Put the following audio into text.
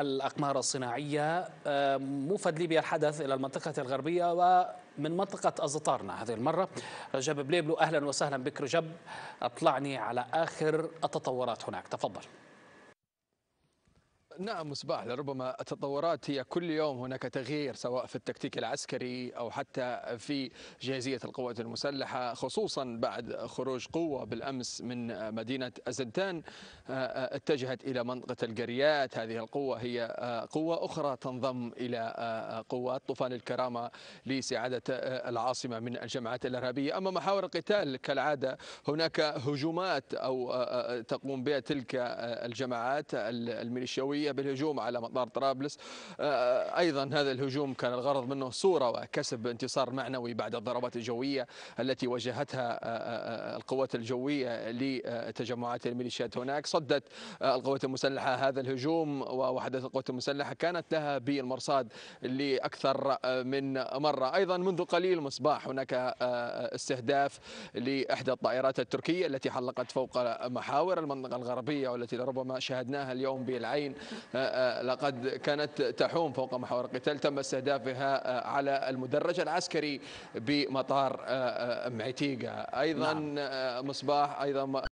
الأقمار الصناعية موفد ليبيا الحدث إلى المنطقة الغربية ومن منطقة أزطارنا هذه المرة. رجب بليبلو أهلا وسهلا بك رجب. أطلعني على آخر التطورات هناك. تفضل. نعم مصباح. لربما التطورات هي كل يوم هناك تغيير سواء في التكتيك العسكري أو حتى في جاهزية القوات المسلحة خصوصا بعد خروج قوة بالأمس من مدينة أزنتان اتجهت إلى منطقة القريات هذه القوة هي قوة أخرى تنضم إلى قوات طوفان الكرامة لسعادة العاصمة من الجماعات الإرهابية. أما محاور القتال كالعادة هناك هجومات أو تقوم بها تلك الجماعات الميليشياوية. بالهجوم على مطار طرابلس. آه، أيضا هذا الهجوم كان الغرض منه صورة وكسب انتصار معنوي بعد الضربات الجوية التي وجهتها آه، آه، القوات الجوية لتجمعات الميليشيات هناك. صدت القوات المسلحة هذا الهجوم ووحدات القوات المسلحة كانت لها بالمرصاد لأكثر من مرة. أيضا منذ قليل مصباح هناك استهداف لإحدى الطائرات التركية التي حلقت فوق محاور المنطقة الغربية والتي لربما شاهدناها اليوم بالعين. لقد كانت تحوم فوق محور القتال تم استهدافها آه، على المدرج العسكري بمطار معتيقة أيضا نعم. مصباح أيضا